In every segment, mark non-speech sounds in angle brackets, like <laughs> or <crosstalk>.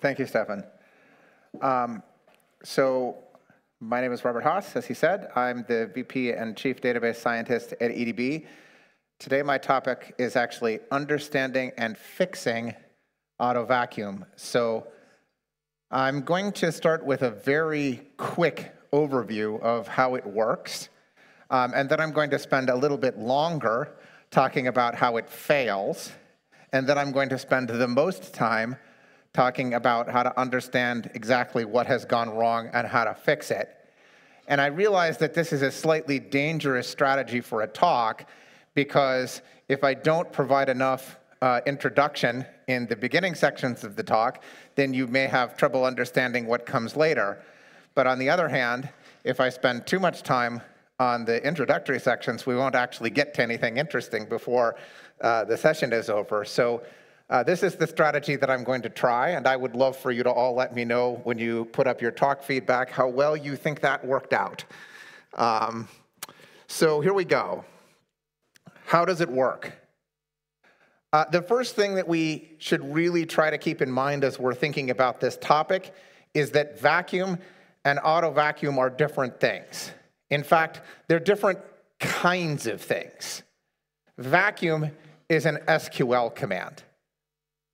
Thank you, Stefan. Um, so my name is Robert Haas, as he said. I'm the VP and Chief Database Scientist at EDB. Today my topic is actually understanding and fixing auto vacuum. So I'm going to start with a very quick overview of how it works. Um, and then I'm going to spend a little bit longer talking about how it fails. And then I'm going to spend the most time talking about how to understand exactly what has gone wrong and how to fix it. And I realize that this is a slightly dangerous strategy for a talk because if I don't provide enough uh, introduction in the beginning sections of the talk, then you may have trouble understanding what comes later. But on the other hand, if I spend too much time on the introductory sections, we won't actually get to anything interesting before uh, the session is over. So uh, this is the strategy that I'm going to try, and I would love for you to all let me know when you put up your talk feedback how well you think that worked out. Um, so here we go. How does it work? Uh, the first thing that we should really try to keep in mind as we're thinking about this topic is that vacuum and auto vacuum are different things. In fact, they're different kinds of things. Vacuum is an SQL command.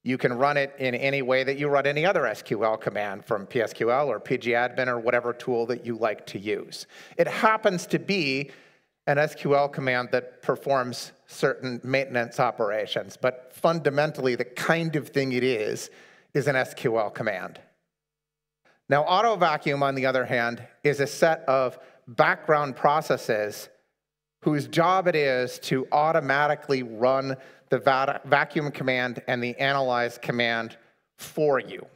You can run it in any way that you run any other SQL command from PSQL or pgadmin or whatever tool that you like to use. It happens to be an SQL command that performs certain maintenance operations, but fundamentally the kind of thing it is is an SQL command. Now, auto vacuum, on the other hand, is a set of background processes whose job it is to automatically run the vacuum command and the analyze command for you.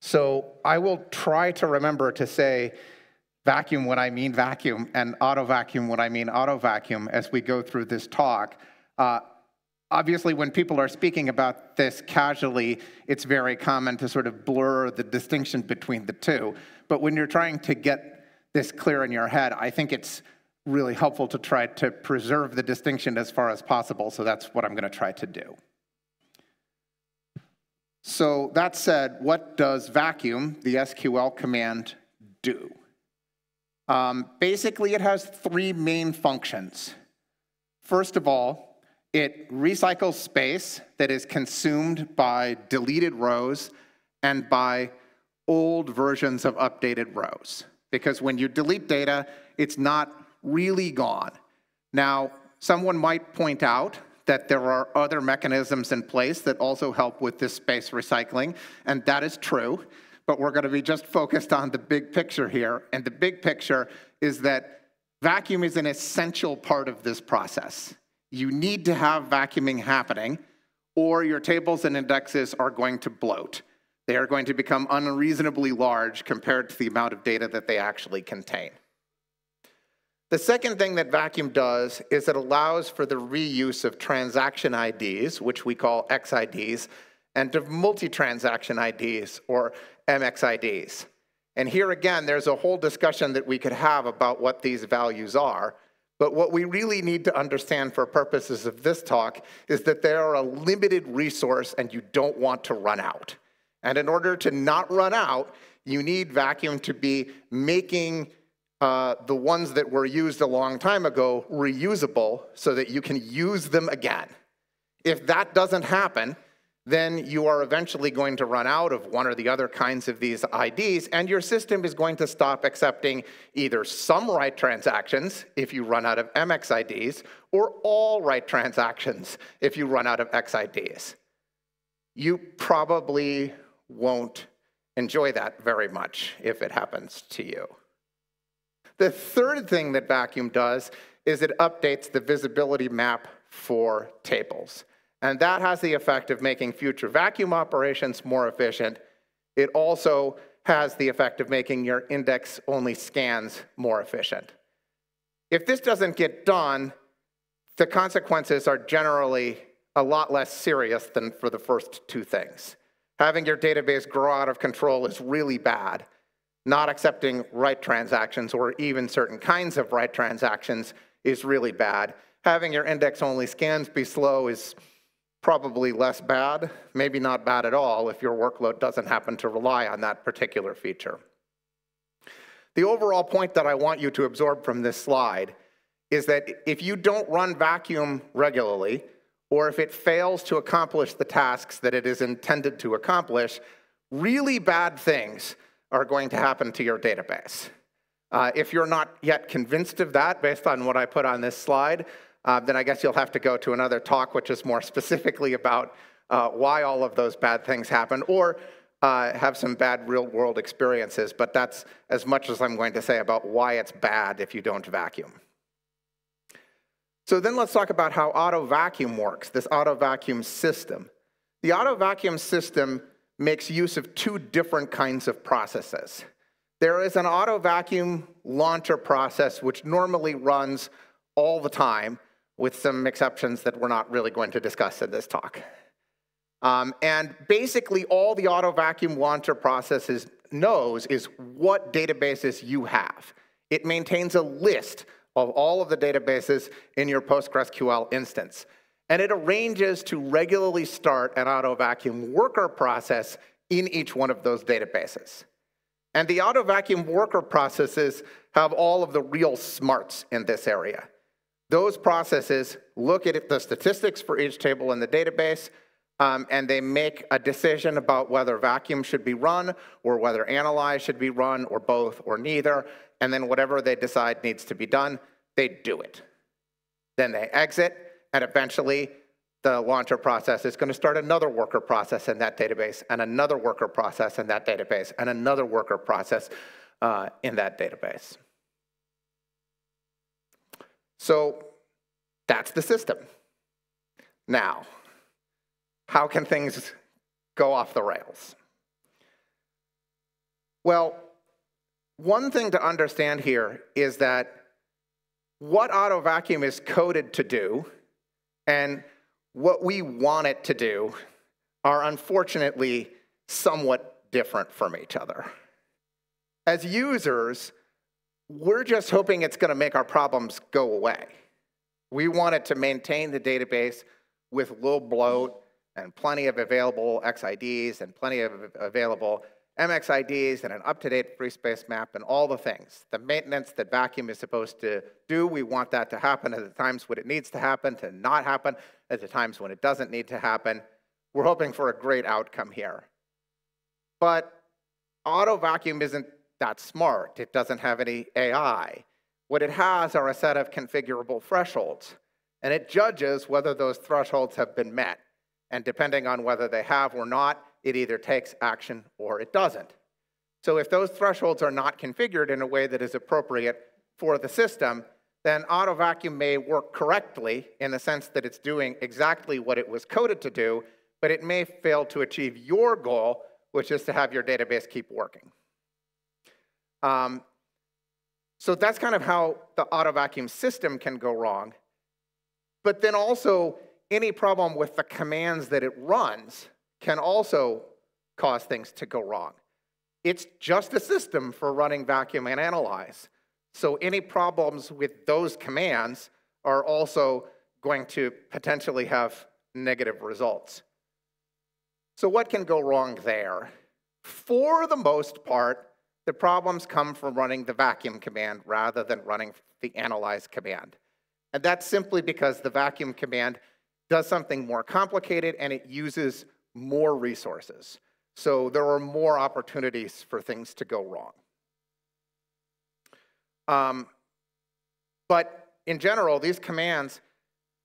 So I will try to remember to say vacuum when I mean vacuum and auto vacuum when I mean auto vacuum as we go through this talk. Uh, obviously, when people are speaking about this casually, it's very common to sort of blur the distinction between the two. But when you're trying to get this clear in your head, I think it's really helpful to try to preserve the distinction as far as possible, so that's what I'm going to try to do. So that said, what does vacuum, the SQL command, do? Um, basically, it has three main functions. First of all, it recycles space that is consumed by deleted rows and by old versions of updated rows. Because when you delete data, it's not really gone. Now, someone might point out that there are other mechanisms in place that also help with this space recycling, and that is true, but we're going to be just focused on the big picture here. And the big picture is that vacuum is an essential part of this process. You need to have vacuuming happening, or your tables and indexes are going to bloat. They are going to become unreasonably large compared to the amount of data that they actually contain. The second thing that vacuum does is it allows for the reuse of transaction IDs, which we call XIDs, and of multi-transaction IDs, or MXIDs. And here again, there's a whole discussion that we could have about what these values are. But what we really need to understand for purposes of this talk is that they are a limited resource and you don't want to run out. And in order to not run out, you need vacuum to be making uh, the ones that were used a long time ago reusable so that you can use them again. If that doesn't happen, then you are eventually going to run out of one or the other kinds of these IDs, and your system is going to stop accepting either some write transactions if you run out of MX IDs, or all write transactions if you run out of XIDs. You probably won't enjoy that very much if it happens to you. The third thing that vacuum does is it updates the visibility map for tables. And that has the effect of making future vacuum operations more efficient. It also has the effect of making your index-only scans more efficient. If this doesn't get done, the consequences are generally a lot less serious than for the first two things. Having your database grow out of control is really bad not accepting write transactions or even certain kinds of write transactions is really bad. Having your index-only scans be slow is probably less bad, maybe not bad at all if your workload doesn't happen to rely on that particular feature. The overall point that I want you to absorb from this slide is that if you don't run vacuum regularly, or if it fails to accomplish the tasks that it is intended to accomplish, really bad things are going to happen to your database. Uh, if you're not yet convinced of that based on what I put on this slide, uh, then I guess you'll have to go to another talk which is more <laughs> specifically about uh, why all of those bad things happen, or uh, have some bad real world experiences, but that's as much as I'm going to say about why it's bad if you don't vacuum. So then let's talk about how auto vacuum works, this auto vacuum system. The auto vacuum system makes use of two different kinds of processes. There is an auto vacuum launcher process which normally runs all the time with some exceptions that we're not really going to discuss in this talk. Um, and basically all the auto vacuum launcher processes knows is what databases you have. It maintains a list of all of the databases in your PostgreSQL instance. And it arranges to regularly start an auto vacuum worker process in each one of those databases. And the auto vacuum worker processes have all of the real smarts in this area. Those processes look at the statistics for each table in the database, um, and they make a decision about whether vacuum should be run or whether analyze should be run or both or neither. And then whatever they decide needs to be done, they do it. Then they exit, and eventually the launcher process is going to start another worker process in that database, and another worker process in that database, and another worker process uh, in that database. So that's the system. Now, how can things go off the rails? Well, one thing to understand here is that what auto vacuum is coded to do and what we want it to do are unfortunately somewhat different from each other. As users, we're just hoping it's going to make our problems go away. We want it to maintain the database with low bloat and plenty of available XIDs and plenty of available MXIDs and an up-to-date free space map and all the things. The maintenance that Vacuum is supposed to do, we want that to happen at the times when it needs to happen, to not happen at the times when it doesn't need to happen. We're hoping for a great outcome here. But auto vacuum isn't that smart. It doesn't have any AI. What it has are a set of configurable thresholds, and it judges whether those thresholds have been met. And depending on whether they have or not, it either takes action or it doesn't. So if those thresholds are not configured in a way that is appropriate for the system, then auto vacuum may work correctly in the sense that it's doing exactly what it was coded to do, but it may fail to achieve your goal, which is to have your database keep working. Um, so that's kind of how the auto vacuum system can go wrong. But then also, any problem with the commands that it runs can also cause things to go wrong. It's just a system for running vacuum and analyze. So any problems with those commands are also going to potentially have negative results. So what can go wrong there? For the most part, the problems come from running the vacuum command rather than running the analyze command. And that's simply because the vacuum command does something more complicated and it uses more resources. So there are more opportunities for things to go wrong. Um, but in general, these commands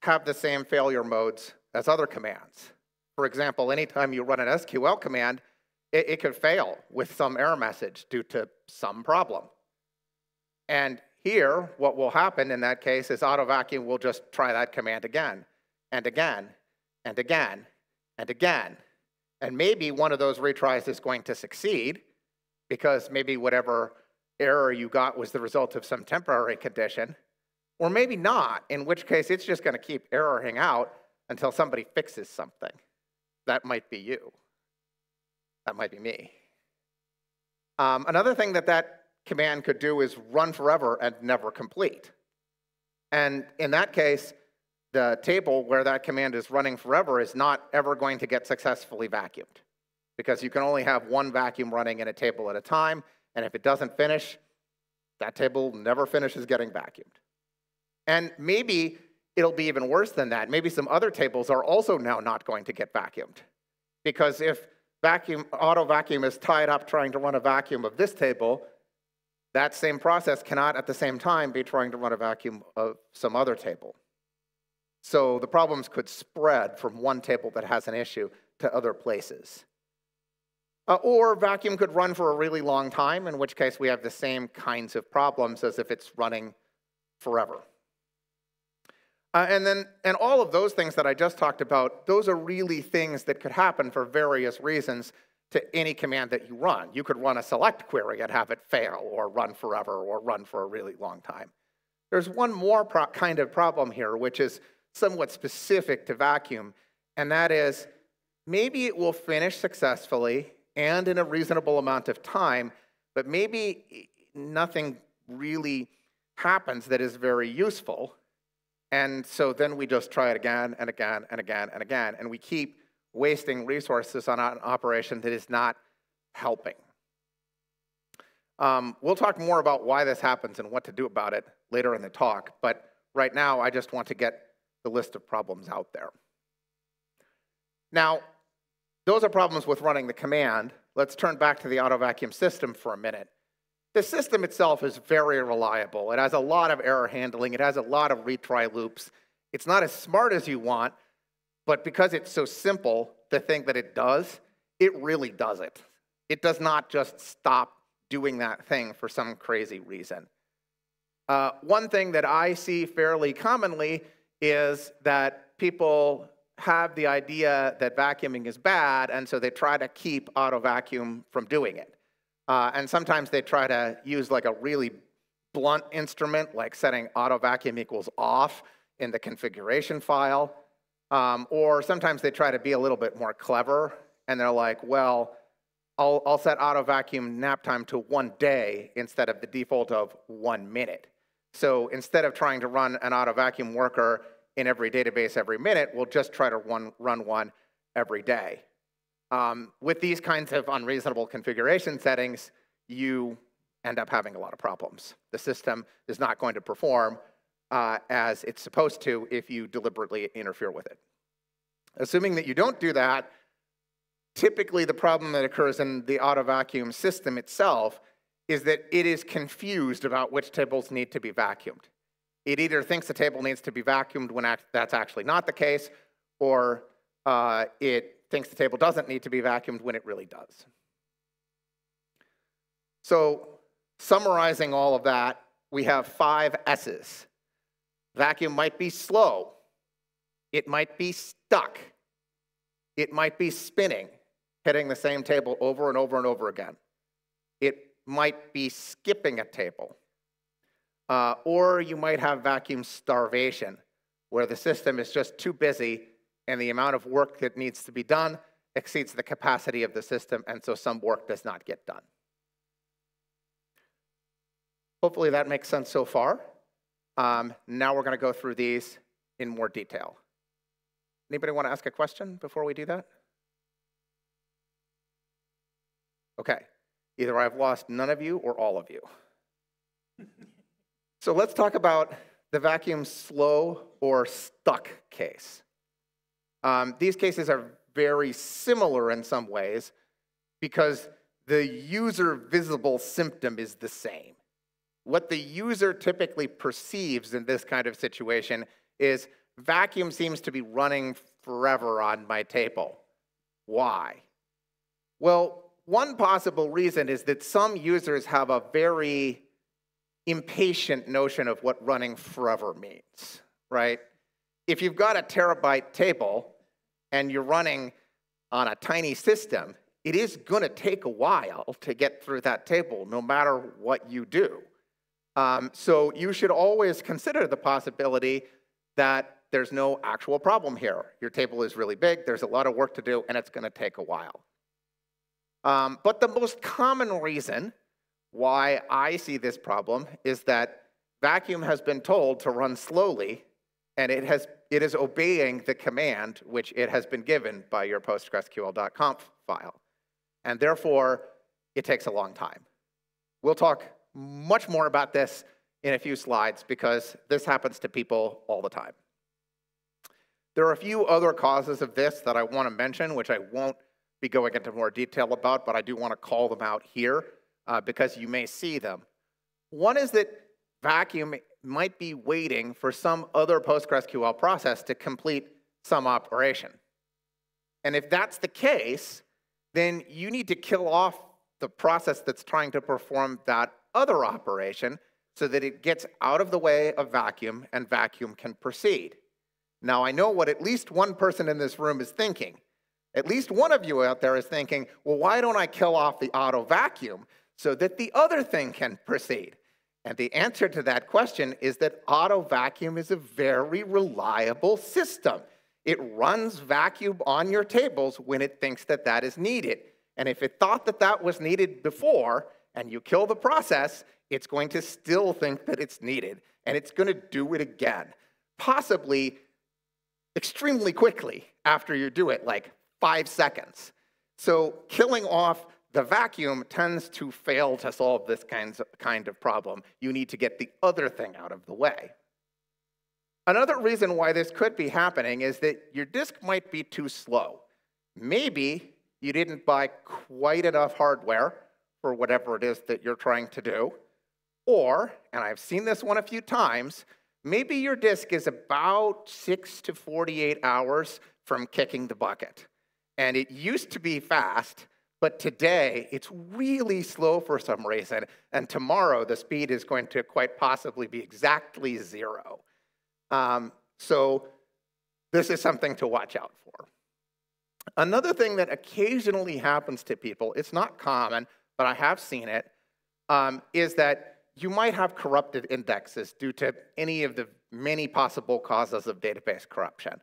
have the same failure modes as other commands. For example, anytime you run an SQL command, it, it could fail with some error message due to some problem. And here, what will happen in that case is AutoVacuum will just try that command again and again and again and again. And maybe one of those retries is going to succeed because maybe whatever error you got was the result of some temporary condition, or maybe not, in which case it's just going to keep erroring out until somebody fixes something. That might be you. That might be me. Um, another thing that that command could do is run forever and never complete. And in that case, the table where that command is running forever is not ever going to get successfully vacuumed because you can only have one vacuum running in a table at a time, and if it doesn't finish, that table never finishes getting vacuumed. And maybe it'll be even worse than that. Maybe some other tables are also now not going to get vacuumed. Because if vacuum, auto vacuum is tied up trying to run a vacuum of this table, that same process cannot at the same time be trying to run a vacuum of some other table. So the problems could spread from one table that has an issue to other places. Uh, or vacuum could run for a really long time, in which case we have the same kinds of problems as if it's running forever. Uh, and then, and all of those things that I just talked about, those are really things that could happen for various reasons to any command that you run. You could run a select query and have it fail, or run forever, or run for a really long time. There's one more kind of problem here, which is somewhat specific to vacuum, and that is maybe it will finish successfully and in a reasonable amount of time, but maybe nothing really happens that is very useful. And so then we just try it again and again and again and again, and we keep wasting resources on an operation that is not helping. Um, we'll talk more about why this happens and what to do about it later in the talk, but right now I just want to get the list of problems out there. Now, those are problems with running the command. Let's turn back to the auto vacuum system for a minute. The system itself is very reliable. It has a lot of error handling. It has a lot of retry loops. It's not as smart as you want, but because it's so simple, the thing that it does, it really does it. It does not just stop doing that thing for some crazy reason. Uh, one thing that I see fairly commonly is that people have the idea that vacuuming is bad, and so they try to keep auto vacuum from doing it. Uh, and sometimes they try to use like a really blunt instrument, like setting auto vacuum equals off in the configuration file. Um, or sometimes they try to be a little bit more clever, and they're like, well, I'll, I'll set auto vacuum nap time to one day instead of the default of one minute. So instead of trying to run an auto vacuum worker in every database every minute, we'll just try to run, run one every day. Um, with these kinds of unreasonable configuration settings, you end up having a lot of problems. The system is not going to perform uh, as it's supposed to if you deliberately interfere with it. Assuming that you don't do that, typically the problem that occurs in the auto vacuum system itself is that it is confused about which tables need to be vacuumed. It either thinks the table needs to be vacuumed when that's actually not the case, or uh, it thinks the table doesn't need to be vacuumed when it really does. So summarizing all of that, we have five S's. Vacuum might be slow. It might be stuck. It might be spinning, hitting the same table over and over and over again. It might be skipping a table. Uh, or you might have vacuum starvation, where the system is just too busy and the amount of work that needs to be done exceeds the capacity of the system, and so some work does not get done. Hopefully that makes sense so far. Um, now we're going to go through these in more detail. Anybody want to ask a question before we do that? Okay. Either I've lost none of you or all of you. <laughs> So let's talk about the vacuum slow or stuck case. Um, these cases are very similar in some ways because the user visible symptom is the same. What the user typically perceives in this kind of situation is vacuum seems to be running forever on my table. Why? Well, one possible reason is that some users have a very impatient notion of what running forever means, right? If you've got a terabyte table and you're running on a tiny system, it is going to take a while to get through that table, no matter what you do. Um, so you should always consider the possibility that there's no actual problem here. Your table is really big, there's a lot of work to do, and it's going to take a while. Um, but the most common reason why I see this problem is that vacuum has been told to run slowly and it, has, it is obeying the command which it has been given by your postgresql.conf file. And therefore, it takes a long time. We'll talk much more about this in a few slides because this happens to people all the time. There are a few other causes of this that I want to mention, which I won't be going into more detail about, but I do want to call them out here uh, because you may see them. One is that vacuum might be waiting for some other PostgreSQL process to complete some operation. And if that's the case, then you need to kill off the process that's trying to perform that other operation so that it gets out of the way of vacuum and vacuum can proceed. Now, I know what at least one person in this room is thinking. At least one of you out there is thinking, well, why don't I kill off the auto vacuum so that the other thing can proceed? And the answer to that question is that auto vacuum is a very reliable system. It runs vacuum on your tables when it thinks that that is needed. And if it thought that that was needed before and you kill the process, it's going to still think that it's needed and it's going to do it again, possibly extremely quickly after you do it, like five seconds. So killing off the vacuum tends to fail to solve this kind of problem. You need to get the other thing out of the way. Another reason why this could be happening is that your disk might be too slow. Maybe you didn't buy quite enough hardware for whatever it is that you're trying to do. Or, and I've seen this one a few times, maybe your disk is about 6 to 48 hours from kicking the bucket. And it used to be fast, but today it's really slow for some reason. And tomorrow the speed is going to quite possibly be exactly zero. Um, so this is something to watch out for. Another thing that occasionally happens to people, it's not common, but I have seen it, um, is that you might have corrupted indexes due to any of the many possible causes of database corruption.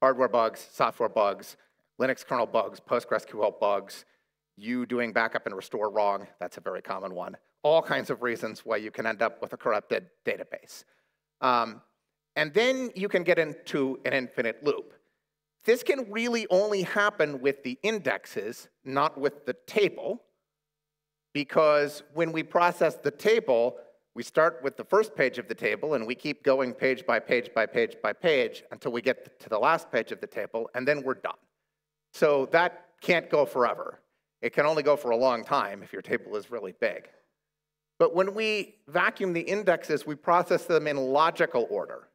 Hardware bugs, software bugs, Linux kernel bugs, PostgreSQL bugs, you doing backup and restore wrong, that's a very common one. All kinds of reasons why you can end up with a corrupted database. Um, and then you can get into an infinite loop. This can really only happen with the indexes, not with the table, because when we process the table, we start with the first page of the table and we keep going page by page by page by page until we get to the last page of the table, and then we're done. So that can't go forever. It can only go for a long time if your table is really big. But when we vacuum the indexes, we process them in logical order.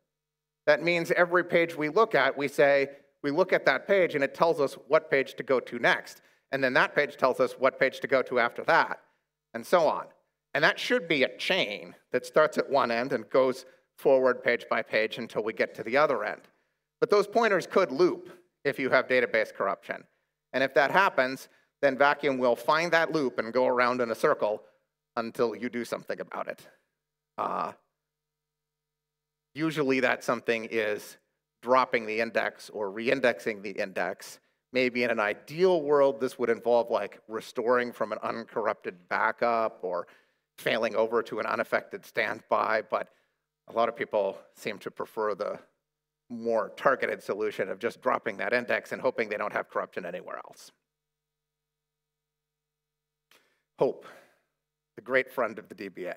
That means every page we look at, we say, we look at that page and it tells us what page to go to next. And then that page tells us what page to go to after that, and so on. And that should be a chain that starts at one end and goes forward page by page until we get to the other end. But those pointers could loop if you have database corruption. And if that happens, then vacuum will find that loop and go around in a circle until you do something about it. Uh, usually that something is dropping the index or reindexing the index. Maybe in an ideal world, this would involve like restoring from an uncorrupted backup or failing over to an unaffected standby, but a lot of people seem to prefer the more targeted solution of just dropping that index and hoping they don't have corruption anywhere else. Hope, the great friend of the DBA.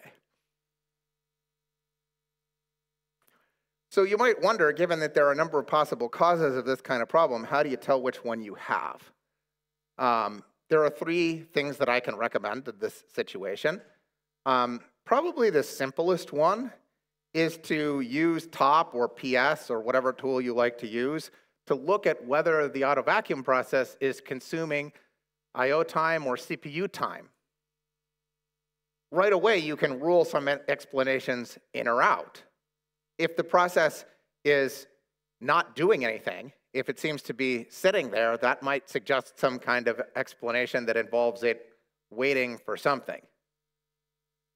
So you might wonder, given that there are a number of possible causes of this kind of problem, how do you tell which one you have? Um, there are three things that I can recommend in this situation. Um, probably the simplest one is to use TOP or PS or whatever tool you like to use to look at whether the auto vacuum process is consuming I.O. time or CPU time right away you can rule some explanations in or out. If the process is not doing anything, if it seems to be sitting there, that might suggest some kind of explanation that involves it waiting for something.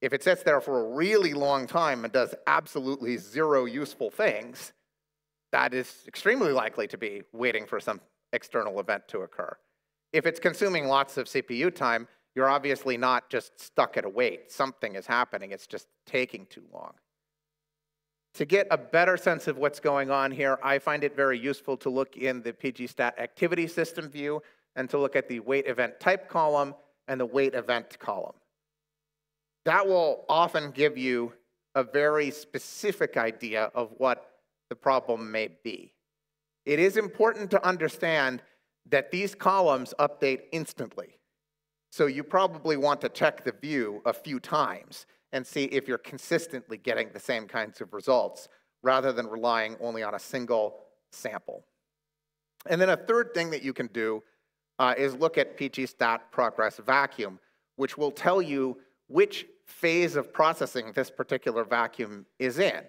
If it sits there for a really long time and does absolutely zero useful things, that is extremely likely to be waiting for some external event to occur. If it's consuming lots of CPU time, you're obviously not just stuck at a wait. Something is happening, it's just taking too long. To get a better sense of what's going on here, I find it very useful to look in the pgstat activity system view and to look at the wait event type column and the wait event column. That will often give you a very specific idea of what the problem may be. It is important to understand that these columns update instantly. So you probably want to check the view a few times and see if you're consistently getting the same kinds of results rather than relying only on a single sample. And then a third thing that you can do uh, is look at pgstat progress vacuum, which will tell you which phase of processing this particular vacuum is in.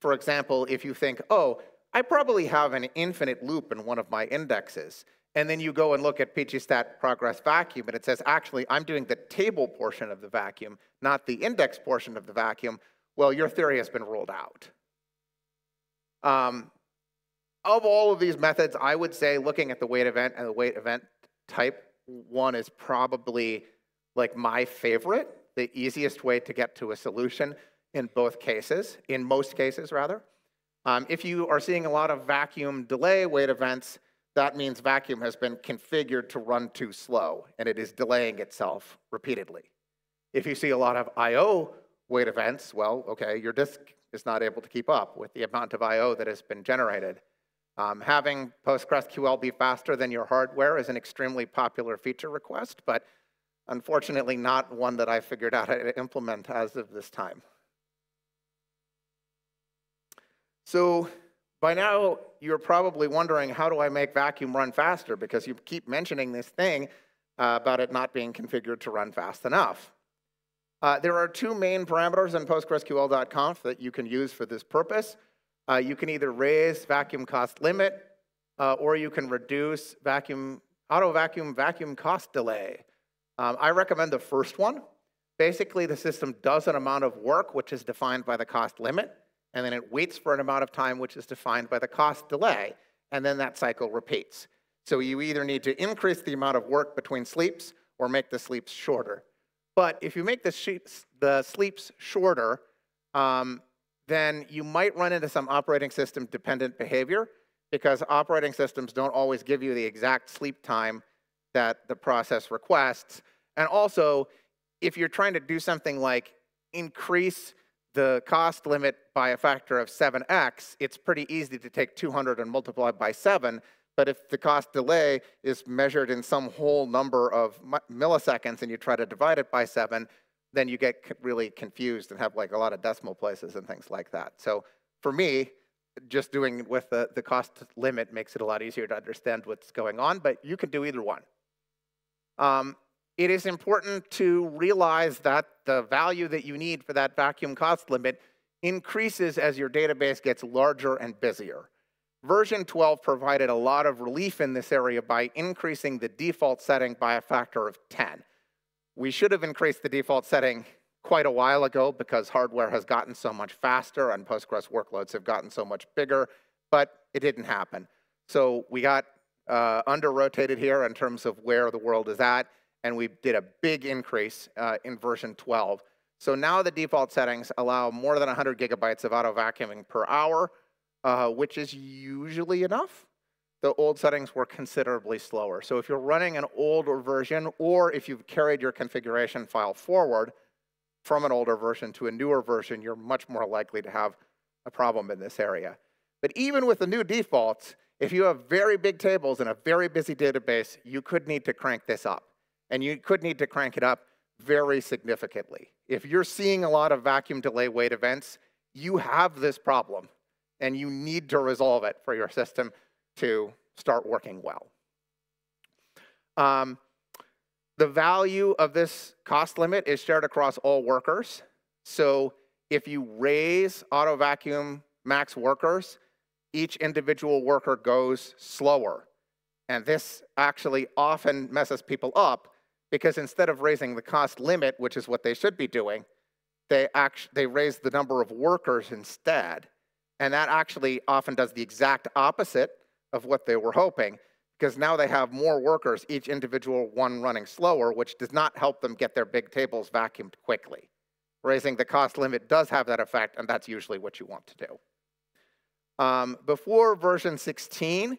For example, if you think, oh, I probably have an infinite loop in one of my indexes, and then you go and look at pgstat progress vacuum, and it says, actually, I'm doing the table portion of the vacuum, not the index portion of the vacuum. Well, your theory has been ruled out. Um, of all of these methods, I would say looking at the wait event and the wait event type one is probably like my favorite, the easiest way to get to a solution in both cases, in most cases rather. Um, if you are seeing a lot of vacuum delay wait events, that means vacuum has been configured to run too slow and it is delaying itself repeatedly. If you see a lot of I.O. wait events, well, okay, your disk is not able to keep up with the amount of I.O. that has been generated. Um, having PostgreSQL be faster than your hardware is an extremely popular feature request, but unfortunately not one that I figured out how to implement as of this time. So by now, you're probably wondering, how do I make vacuum run faster? Because you keep mentioning this thing uh, about it not being configured to run fast enough. Uh, there are two main parameters in PostgreSQL.conf that you can use for this purpose. Uh, you can either raise vacuum cost limit, uh, or you can reduce vacuum auto vacuum vacuum cost delay. Um, I recommend the first one. Basically, the system does an amount of work which is defined by the cost limit, and then it waits for an amount of time which is defined by the cost delay, and then that cycle repeats. So you either need to increase the amount of work between sleeps or make the sleeps shorter. But if you make the, the sleeps shorter, um, then you might run into some operating system dependent behavior because operating systems don't always give you the exact sleep time that the process requests. And also, if you're trying to do something like increase the cost limit by a factor of 7x, it's pretty easy to take 200 and multiply by 7. But if the cost delay is measured in some whole number of milliseconds and you try to divide it by 7, then you get really confused and have like a lot of decimal places and things like that. So for me, just doing with the, the cost limit makes it a lot easier to understand what's going on, but you can do either one. Um, it is important to realize that the value that you need for that vacuum cost limit increases as your database gets larger and busier. Version 12 provided a lot of relief in this area by increasing the default setting by a factor of 10. We should have increased the default setting quite a while ago because hardware has gotten so much faster and Postgres workloads have gotten so much bigger, but it didn't happen. So we got uh, under-rotated here in terms of where the world is at, and we did a big increase uh, in version 12. So now the default settings allow more than 100 gigabytes of auto vacuuming per hour, uh, which is usually enough. The old settings were considerably slower. So if you're running an older version, or if you've carried your configuration file forward from an older version to a newer version, you're much more likely to have a problem in this area. But even with the new defaults, if you have very big tables and a very busy database, you could need to crank this up. And you could need to crank it up very significantly. If you're seeing a lot of vacuum delay wait events, you have this problem and you need to resolve it for your system to start working well. Um, the value of this cost limit is shared across all workers. So if you raise auto vacuum max workers, each individual worker goes slower. And this actually often messes people up because instead of raising the cost limit, which is what they should be doing, they, act, they raise the number of workers instead. And that actually often does the exact opposite of what they were hoping because now they have more workers, each individual one running slower, which does not help them get their big tables vacuumed quickly. raising the cost limit does have that effect, and that's usually what you want to do. Um, before version 16,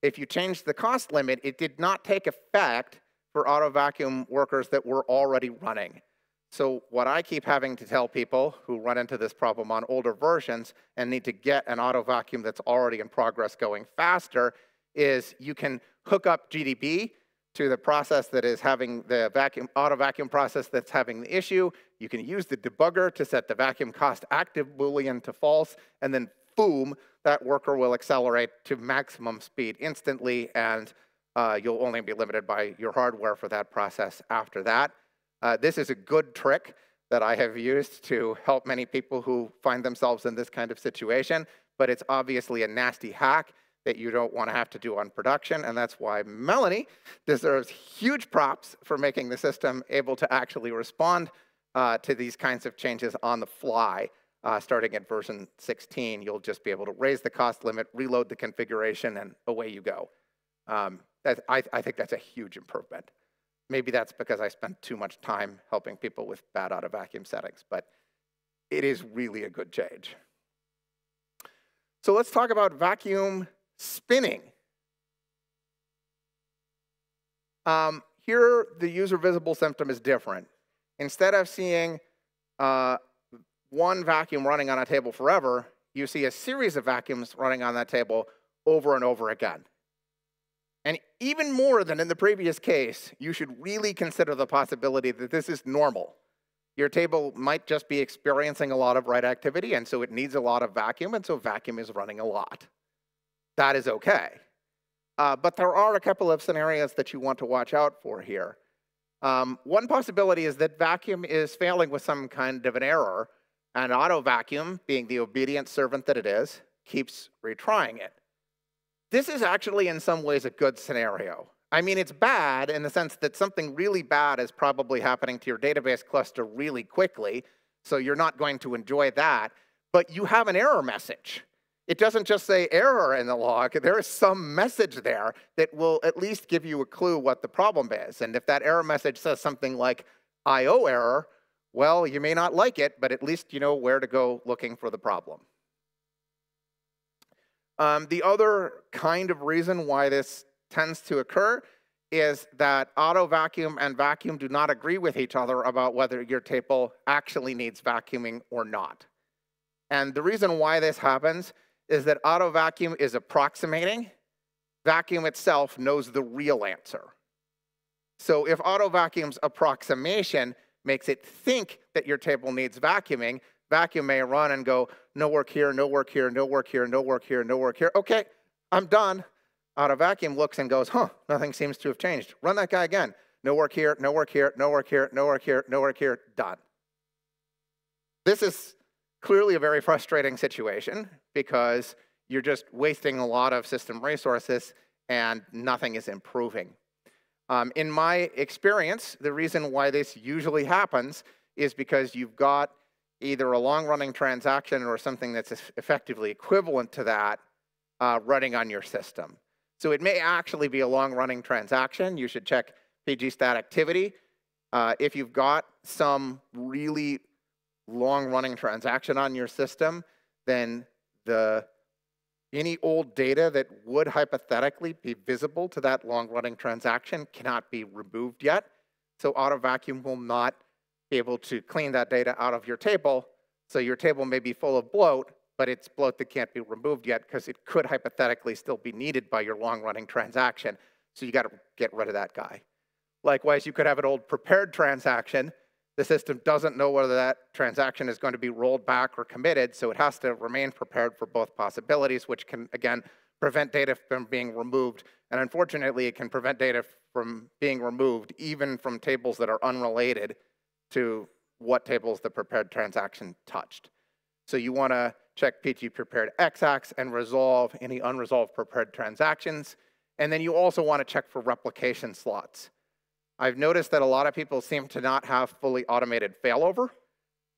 if you changed the cost limit, it did not take effect for auto vacuum workers that were already running. So what I keep having to tell people who run into this problem on older versions and need to get an auto vacuum that's already in progress going faster is you can hook up GDB to the process that is having the vacuum, auto vacuum process that's having the issue. You can use the debugger to set the vacuum cost active boolean to false, and then boom, that worker will accelerate to maximum speed instantly, and uh, you'll only be limited by your hardware for that process after that. Uh, this is a good trick that I have used to help many people who find themselves in this kind of situation, but it's obviously a nasty hack that you don't want to have to do on production, and that's why Melanie deserves huge props for making the system able to actually respond uh, to these kinds of changes on the fly. Uh, starting at version 16, you'll just be able to raise the cost limit, reload the configuration, and away you go. Um, that, I, I think that's a huge improvement. Maybe that's because I spent too much time helping people with bad auto vacuum settings, but it is really a good change. So let's talk about vacuum spinning. Um, here, the user visible symptom is different. Instead of seeing uh, one vacuum running on a table forever, you see a series of vacuums running on that table over and over again. Even more than in the previous case, you should really consider the possibility that this is normal. Your table might just be experiencing a lot of write activity, and so it needs a lot of vacuum, and so vacuum is running a lot that is okay. Uh, but there are a couple of scenarios that you want to watch out for here. Um, one possibility is that vacuum is failing with some kind of an error, and auto vacuum, being the obedient servant that it is, keeps retrying it. This is actually in some ways a good scenario. I mean, it's bad in the sense that something really bad is probably happening to your database cluster really quickly, so you're not going to enjoy that, but you have an error message. It doesn't just say error in the log. There is some message there that will at least give you a clue what the problem is. And if that error message says something like IO error, well, you may not like it, but at least you know where to go looking for the problem. Um, the other kind of reason why this tends to occur is that auto vacuum and vacuum do not agree with each other about whether your table actually needs vacuuming or not. And the reason why this happens is that auto vacuum is approximating. Vacuum itself knows the real answer. So if auto vacuum's approximation makes it think that your table needs vacuuming, vacuum may run and go, no work here, no work here, no work here, no work here, no work here. Okay, I'm done. Auto vacuum looks and goes, huh, nothing seems to have changed. Run that guy again. No work here, no work here, no work here, no work here, no work here, done. This is clearly a very frustrating situation because you're just wasting a lot of system resources and nothing is improving. Um, in my experience, the reason why this usually happens is because you've got either a long-running transaction or something that's effectively equivalent to that uh, running on your system. So it may actually be a long-running transaction. You should check pgstat activity. Uh, if you've got some really long running transaction on your system, then the any old data that would hypothetically be visible to that long running transaction cannot be removed yet. So auto vacuum will not be able to clean that data out of your table. So your table may be full of bloat, but it's bloat that can't be removed yet because it could hypothetically still be needed by your long running transaction. So you got to get rid of that guy. Likewise, you could have an old prepared transaction the system doesn't know whether that transaction is going to be rolled back or committed, so it has to remain prepared for both possibilities, which can, again, prevent data from being removed. And unfortunately, it can prevent data from being removed even from tables that are unrelated to what tables the prepared transaction touched. So you want to check PG prepared xacts and resolve any unresolved prepared transactions. And then you also want to check for replication slots. I've noticed that a lot of people seem to not have fully automated failover.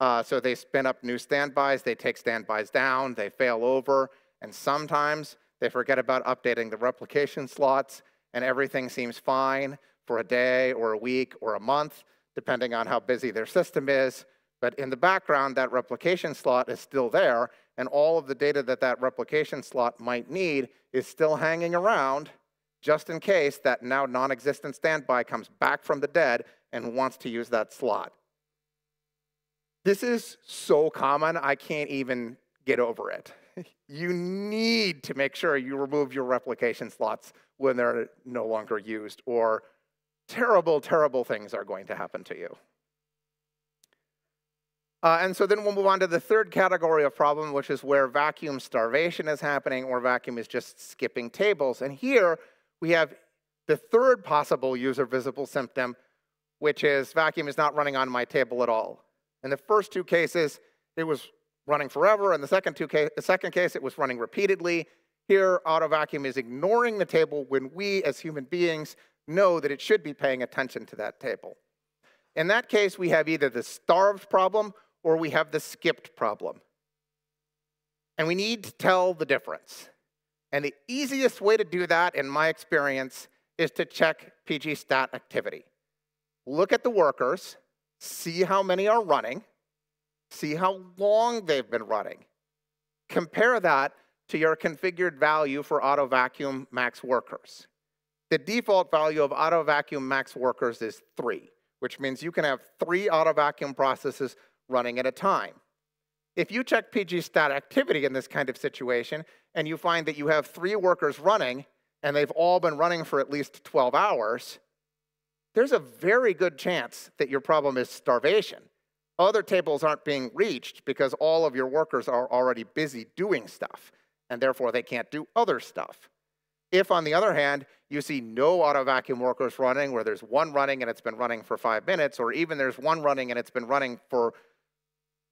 Uh, so they spin up new standbys, they take standbys down, they fail over, and sometimes they forget about updating the replication slots, and everything seems fine for a day or a week or a month, depending on how busy their system is. But in the background, that replication slot is still there, and all of the data that that replication slot might need is still hanging around just in case that now non-existent standby comes back from the dead and wants to use that slot. This is so common, I can't even get over it. <laughs> You need to make sure you remove your replication slots when they're no longer used, or terrible, terrible things are going to happen to you. Uh, and so then we'll move on to the third category of problem, which is where vacuum starvation is happening or vacuum is just skipping tables. And here we have the third possible user visible symptom, which is vacuum is not running on my table at all. In the first two cases, it was running forever. In the second, two case, the second case, it was running repeatedly. Here, auto vacuum is ignoring the table when we, as human beings, know that it should be paying attention to that table. In that case, we have either the starved problem or we have the skipped problem. And we need to tell the difference. And the easiest way to do that, in my experience, is to check PG stat activity. Look at the workers, see how many are running, see how long they've been running. Compare that to your configured value for auto vacuum max workers. The default value of auto vacuum max workers is three, which means you can have three auto vacuum processes running at a time. If you check PG stat activity in this kind of situation and you find that you have three workers running and they've all been running for at least 12 hours, there's a very good chance that your problem is starvation. Other tables aren't being reached because all of your workers are already busy doing stuff, and therefore they can't do other stuff. If, on the other hand, you see no auto vacuum workers running, where there's one running and it's been running for five minutes, or even there's one running and it's been running for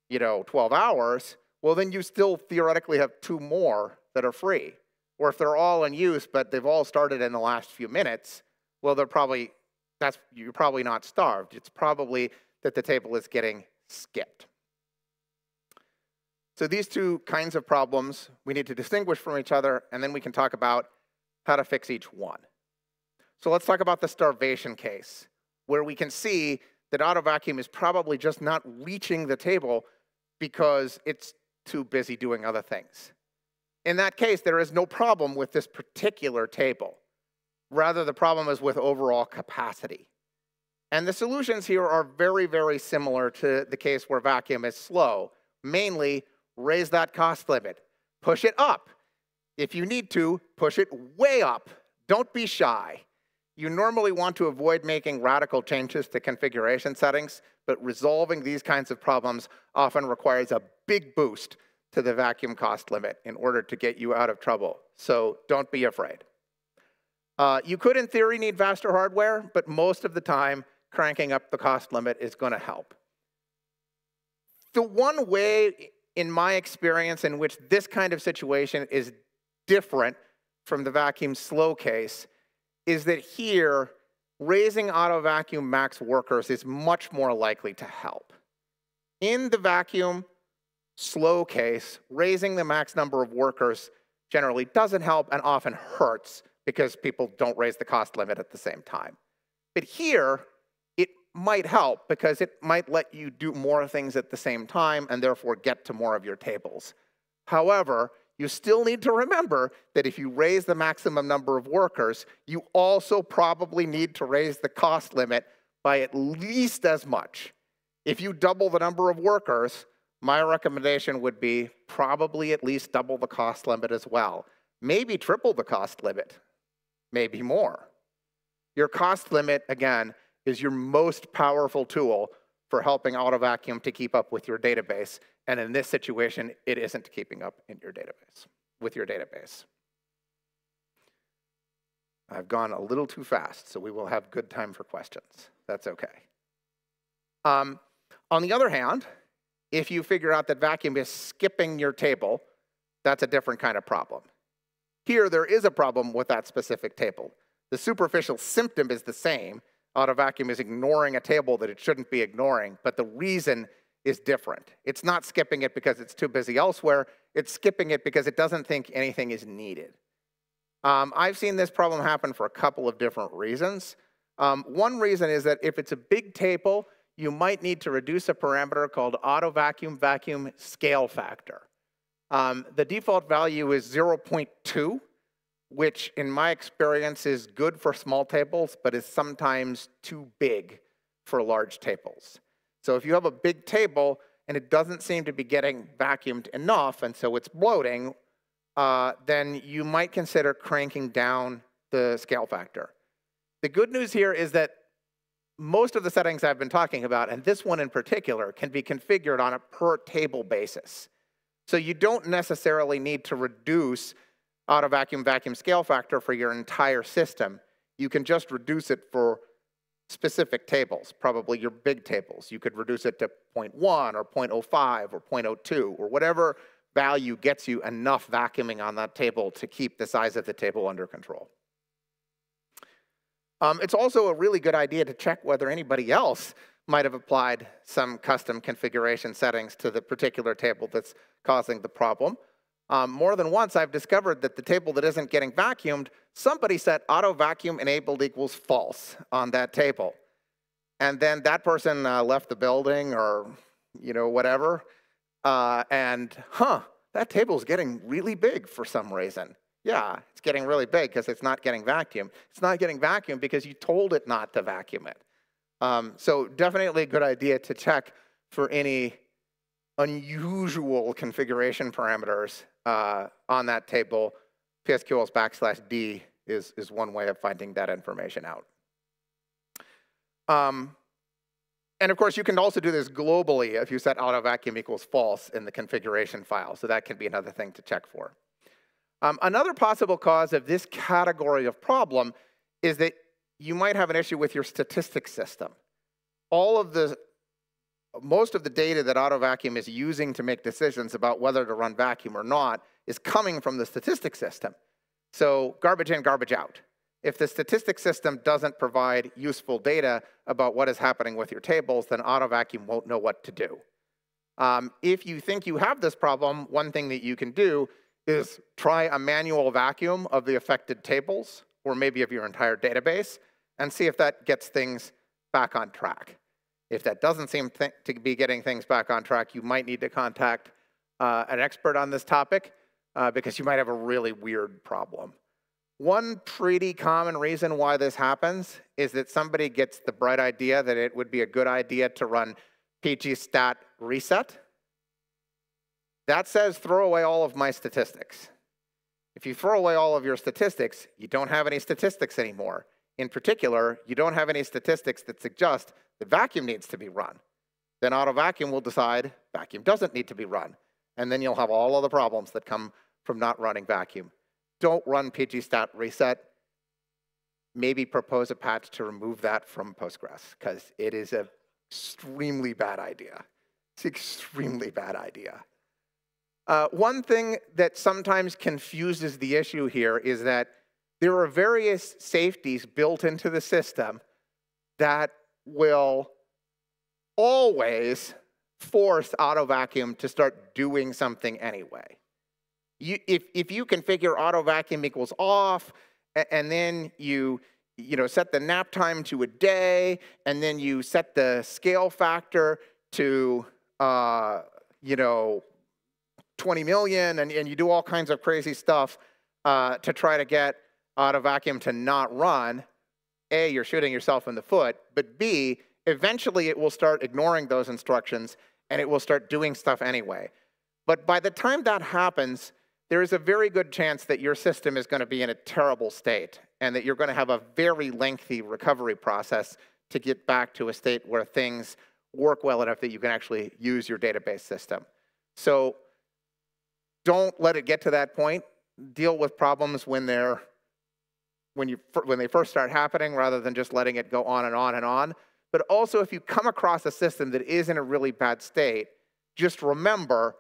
you know, 12 hours, well, then you still theoretically have two more that are free. Or if they're all in use, but they've all started in the last few minutes, well, they're probably, that's, you're probably not starved. It's probably that the table is getting skipped. So these two kinds of problems we need to distinguish from each other, and then we can talk about how to fix each one. So let's talk about the starvation case, where we can see that auto vacuum is probably just not reaching the table because it's too busy doing other things. In that case, there is no problem with this particular table. Rather, the problem is with overall capacity. And the solutions here are very, very similar to the case where vacuum is slow. Mainly, raise that cost limit. Push it up. If you need to, push it way up. Don't be shy. You normally want to avoid making radical changes to configuration settings, but resolving these kinds of problems often requires a big boost to the vacuum cost limit in order to get you out of trouble. So don't be afraid. Uh, you could, in theory, need faster hardware, but most of the time, cranking up the cost limit is going to help. The one way, in my experience, in which this kind of situation is different from the vacuum slow case is that here, raising auto vacuum max workers is much more likely to help. In the vacuum slow case, raising the max number of workers generally doesn't help and often hurts because people don't raise the cost limit at the same time. But here, it might help because it might let you do more things at the same time and therefore get to more of your tables. However, you still need to remember that if you raise the maximum number of workers, you also probably need to raise the cost limit by at least as much. If you double the number of workers, my recommendation would be probably at least double the cost limit as well. Maybe triple the cost limit, maybe more. Your cost limit, again, is your most powerful tool for helping Auto Vacuum to keep up with your database and in this situation, it isn't keeping up in your database, with your database. I've gone a little too fast, so we will have good time for questions. That's okay. Um, on the other hand, if you figure out that vacuum is skipping your table, that's a different kind of problem. Here, there is a problem with that specific table. The superficial symptom is the same. Auto vacuum is ignoring a table that it shouldn't be ignoring, but the reason is different. It's not skipping it because it's too busy elsewhere. It's skipping it because it doesn't think anything is needed. Um, I've seen this problem happen for a couple of different reasons. Um, one reason is that if it's a big table, you might need to reduce a parameter called auto vacuum vacuum scale factor. Um, the default value is 0.2, which in my experience is good for small tables, but is sometimes too big for large tables. So if you have a big table and it doesn't seem to be getting vacuumed enough, and so it's bloating, uh, then you might consider cranking down the scale factor. The good news here is that most of the settings I've been talking about, and this one in particular, can be configured on a per table basis. So you don't necessarily need to reduce auto vacuum vacuum scale factor for your entire system. You can just reduce it for specific tables, probably your big tables. You could reduce it to 0.1 or 0.05 or 0.02 or whatever value gets you enough vacuuming on that table to keep the size of the table under control. Um, it's also a really good idea to check whether anybody else might have applied some custom configuration settings to the particular table that's causing the problem. Um, more than once, I've discovered that the table that isn't getting vacuumed, somebody set auto vacuum enabled equals false on that table. And then that person uh, left the building or, you know, whatever. Uh, and, huh, that table's getting really big for some reason. Yeah, it's getting really big because it's not getting vacuum. It's not getting vacuum because you told it not to vacuum it. Um, so definitely a good idea to check for any unusual configuration parameters uh, on that table. PSQL's backslash D is, is one way of finding that information out. Um, and of course, you can also do this globally if you set auto vacuum equals false in the configuration file. So that can be another thing to check for. Um, another possible cause of this category of problem is that you might have an issue with your statistics system. All of the, most of the data that AutoVacuum is using to make decisions about whether to run vacuum or not is coming from the statistics system. So garbage in, garbage out. If the statistics system doesn't provide useful data about what is happening with your tables, then AutoVacuum won't know what to do. Um, if you think you have this problem, one thing that you can do is try a manual vacuum of the affected tables, or maybe of your entire database, and see if that gets things back on track. If that doesn't seem to be getting things back on track, you might need to contact uh, an expert on this topic uh, because you might have a really weird problem. One pretty common reason why this happens is that somebody gets the bright idea that it would be a good idea to run pgstat reset, that says throw away all of my statistics. If you throw away all of your statistics, you don't have any statistics anymore. In particular, you don't have any statistics that suggest that vacuum needs to be run. Then auto vacuum will decide vacuum doesn't need to be run. And then you'll have all of the problems that come from not running vacuum. Don't run pgstat reset. Maybe propose a patch to remove that from Postgres, because it is an extremely bad idea. It's an extremely bad idea. Uh, one thing that sometimes confuses the issue here is that there are various safeties built into the system that will always force auto vacuum to start doing something anyway. You, if, if you configure auto vacuum equals off, and then you, you know, set the nap time to a day, and then you set the scale factor to, uh, you know, 20 million and, and you do all kinds of crazy stuff uh, to try to get auto vacuum to not run, A, you're shooting yourself in the foot, but B, eventually it will start ignoring those instructions and it will start doing stuff anyway. But by the time that happens, there is a very good chance that your system is going to be in a terrible state and that you're going to have a very lengthy recovery process to get back to a state where things work well enough that you can actually use your database system. So don't let it get to that point. Deal with problems when they're when you when they first start happening rather than just letting it go on and on and on. But also if you come across a system that is in a really bad state, just remember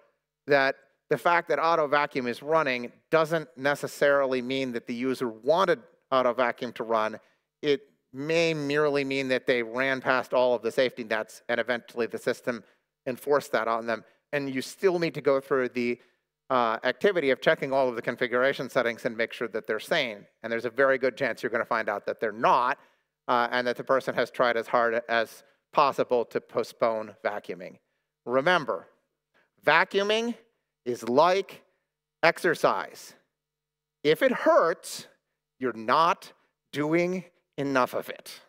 that the fact that auto vacuum is running doesn't necessarily mean that the user wanted auto vacuum to run. It may merely mean that they ran past all of the safety nets and eventually the system enforced that on them. And you still need to go through the uh, activity of checking all of the configuration settings and make sure that they're sane. And there's a very good chance you're going to find out that they're not, uh, and that the person has tried as hard as possible to postpone vacuuming. Remember, vacuuming is like exercise. If it hurts, you're not doing enough of it.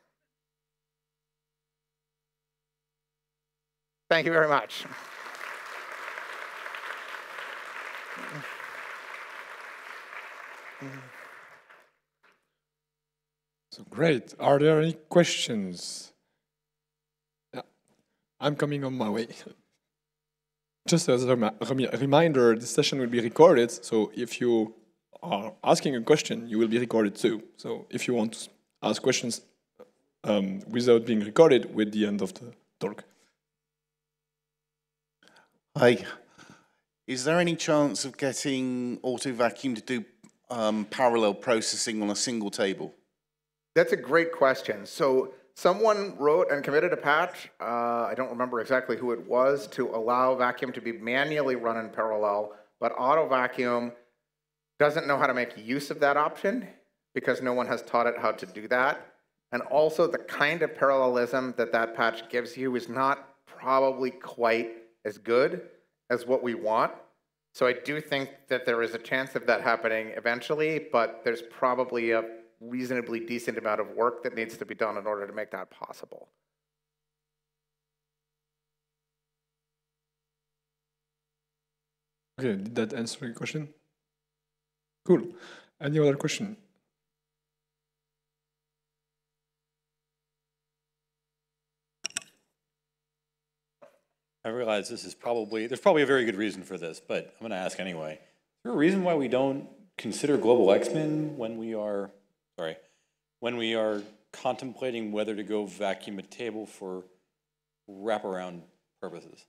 Thank you very much. So great. Are there any questions? Yeah. I'm coming on my way. <laughs> Just as a rem reminder, this session will be recorded, so if you are asking a question, you will be recorded too. So if you want to ask questions um, without being recorded, with the end of the talk. Hi. Is there any chance of getting Auto Vacuum to do um, parallel processing on a single table? That's a great question. So someone wrote and committed a patch, uh, I don't remember exactly who it was, to allow vacuum to be manually run in parallel, but auto vacuum doesn't know how to make use of that option because no one has taught it how to do that. And also the kind of parallelism that that patch gives you is not probably quite as good as what we want. So I do think that there is a chance of that happening eventually, but there's probably a reasonably decent amount of work that needs to be done in order to make that possible. Okay, did that answer your question? Cool. Any other question? I realize this is probably, there's probably a very good reason for this, but I'm going to ask anyway. Is there a reason why we don't consider global xmin when we are, sorry, when we are contemplating whether to go vacuum a table for wraparound purposes?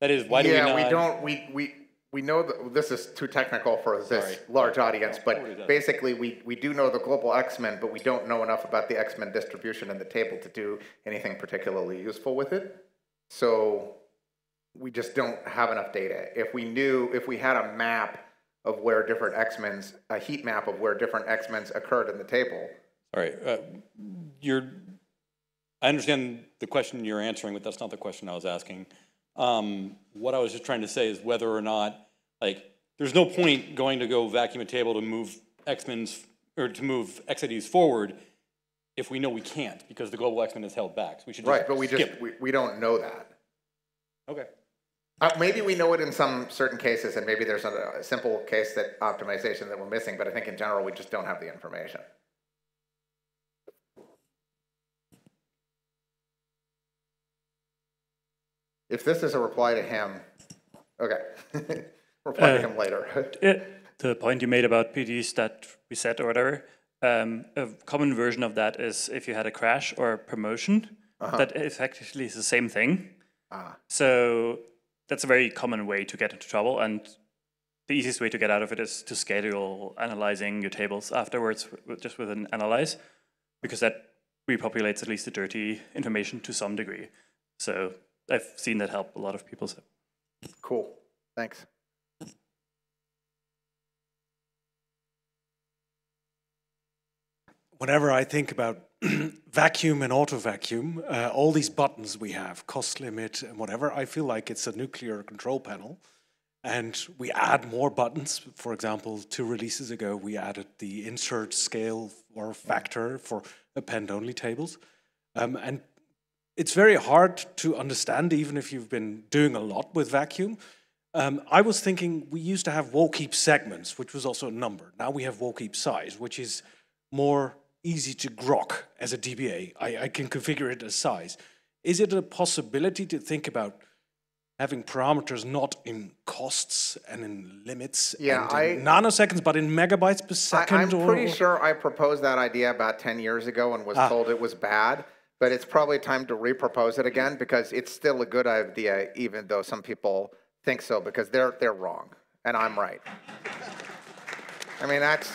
That is, why do yeah, we not? we don't, we, we, we know that this is too technical for this Sorry. large audience, but basically we, we do know the global xmin, but we don't know enough about the xmin distribution in the table to do anything particularly useful with it. So we just don't have enough data. If we knew, if we had a map of where different xmin's, a heat map of where different xmin's occurred in the table, All right, uh, you're, I understand the question you're answering, but that's not the question I was asking. Um, what I was just trying to say is whether or not, like, there's no point going to go vacuum a table to move xmin's, or to move XIDs forward if we know we can't, because the global xmin is held back, so we should just right, but we just, we, we don't know that. Okay. Uh, maybe we know it in some certain cases, and maybe there's a, a simple case that optimization that we're missing, but I think in general, we just don't have the information. If this is a reply to him, okay, <laughs> reply to Uh, him later. <laughs> Yeah, the point you made about pgstat reset or whatever, um, a common version of that is if you had a crash or a promotion, that effectively is the same thing. So that's a very common way to get into trouble, and the easiest way to get out of it is to schedule analyzing your tables afterwards just with an analyze, because that repopulates at least the dirty information to some degree. So I've seen that help a lot of people. So. Cool, thanks. Whenever I think about <clears throat> vacuum and auto vacuum, uh, all these buttons we have, cost limit and whatever, I feel like it's a nuclear control panel. And we add more buttons. For example, two releases ago, we added the insert scale or factor for append only tables. Um, and it's very hard to understand, even if you've been doing a lot with vacuum. Um, I was thinking we used to have WAL keep segments, which was also a number. Now we have WAL keep size, which is more easy to grok as a DBA. I, I can configure it as size. Is it a possibility to think about having parameters not in costs and in limits Yeah, and in I- nanoseconds, but in megabytes per second? I'm or- pretty or- sure I proposed that idea about 10 years ago and was ah. told it was bad, but it's probably time to repropose it again because it's still a good idea, even though some people think so, because they're, they're wrong, and I'm right. I mean, that's,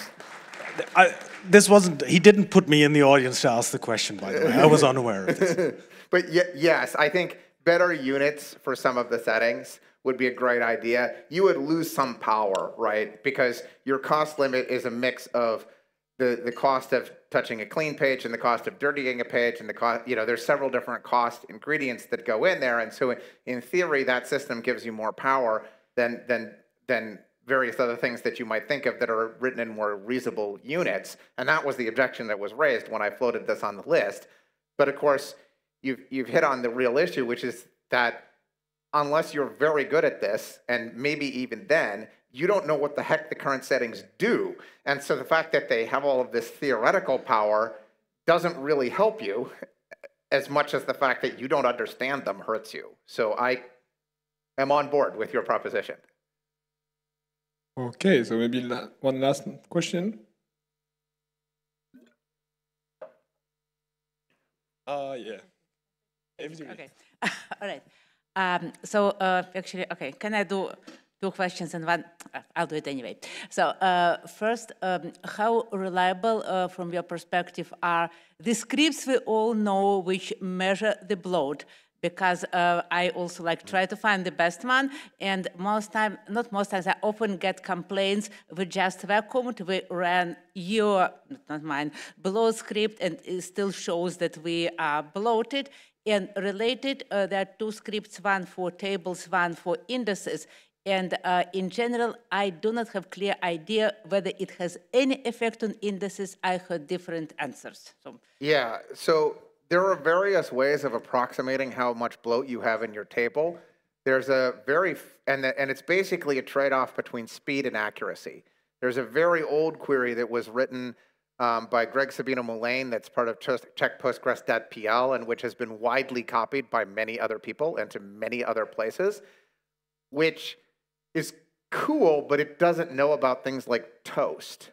I, this wasn't, he didn't put me in the audience to ask the question, by the way. I was unaware of this. <laughs> but ye- yes, I think better units for some of the settings would be a great idea. You would lose some power, right? Because your cost limit is a mix of the, the cost of touching a clean page and the cost of dirtying a page and the cost, you know, there's several different cost ingredients that go in there. And so in theory, that system gives you more power than, than, than various other things that you might think of that are written in more reasonable units. And that was the objection that was raised when I floated this on the list. But of course, you've, you've hit on the real issue, which is that unless you're very good at this, and maybe even then, you don't know what the heck the current settings do. And so the fact that they have all of this theoretical power doesn't really help you as much as the fact that you don't understand them hurts you. So I am on board with your proposition. Okay, so maybe la one last question. Uh, yeah. Everything. Okay, <laughs> all right. Um, so uh, actually, okay, can I do two questions and one? Uh, I'll do it anyway. So uh, first, um, how reliable, uh, from your perspective, are the scripts we all know which measure the bloat? Because uh, I also like try to find the best one, and most time, not most times, I often get complaints. We just vacuumed, we ran your, not mine, below script, and it still shows that we are bloated. And related, uh, there are two scripts, one for tables, one for indices. And uh, in general, I do not have clear idea whether it has any effect on indices. I heard different answers. So Yeah, so there are various ways of approximating how much bloat you have in your table. There's a very, and, the, and it's basically a trade-off between speed and accuracy. There's a very old query that was written um, by Greg Sabino Mullane that's part of check postgres.pl and which has been widely copied by many other people and to many other places, which is cool, but it doesn't know about things like toast.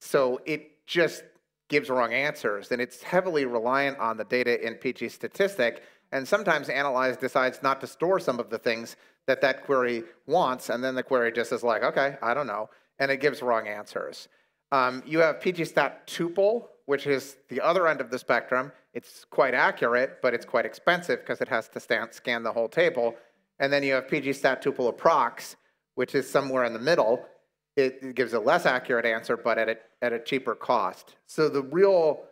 So it just gives wrong answers, and it's heavily reliant on the data in pgstatistic, and sometimes Analyze decides not to store some of the things that that query wants, and then the query just is like, okay, I don't know, and it gives wrong answers. Um, you have pgstat tuple, which is the other end of the spectrum. It's quite accurate, but it's quite expensive because it has to stand, scan the whole table. And then you have pgstat tuple approx, which is somewhere in the middle. It gives a less accurate answer, but at a, at a cheaper cost. So the real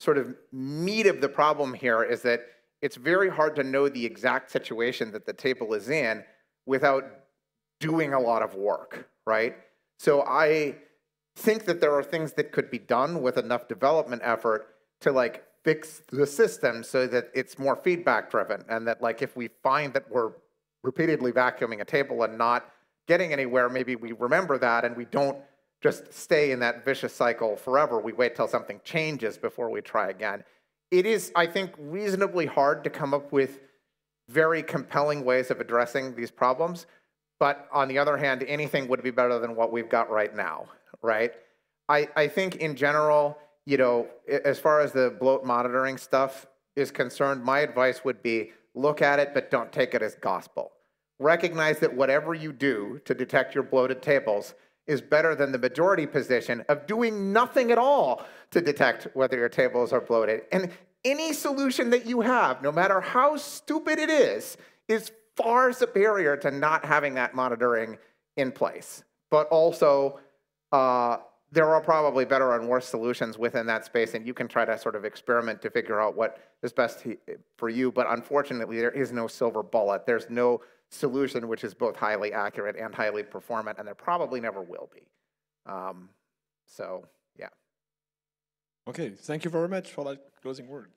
sort of meat of the problem here is that it's very hard to know the exact situation that the table is in without doing a lot of work, right? So I think that there are things that could be done with enough development effort to like fix the system so that it's more feedback driven and that like if we find that we're repeatedly vacuuming a table and not getting anywhere, maybe we remember that and we don't just stay in that vicious cycle forever. We wait till something changes before we try again. It is, I think, reasonably hard to come up with very compelling ways of addressing these problems. But on the other hand, anything would be better than what we've got right now, right? I, I think in general, you know, as far as the bloat monitoring stuff is concerned, my advice would be look at it, but don't take it as gospel recognize that whatever you do to detect your bloated tables is better than the majority position of doing nothing at all to detect whether your tables are bloated. And any solution that you have, no matter how stupid it is, is far superior to not having that monitoring in place. But also, uh, there are probably better and worse solutions within that space, and you can try to sort of experiment to figure out what is best for you. But unfortunately, there is no silver bullet. There's no solution which is both highly accurate and highly performant, and there probably never will be. Um, so, yeah. Okay, thank you very much for that closing word.